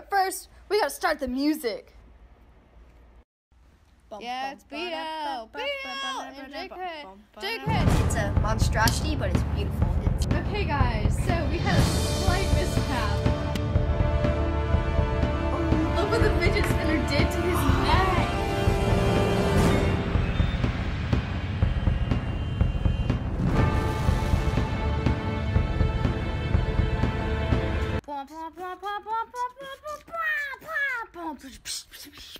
but first, we gotta start the music. Yeah, it's BL, BL, and JK, JK. It's a monstrosity, but it's beautiful. It's Okay, guys, so we had a slight mishap. Oh, look what the fidget spinner did to his neck. Psst, psst, psst.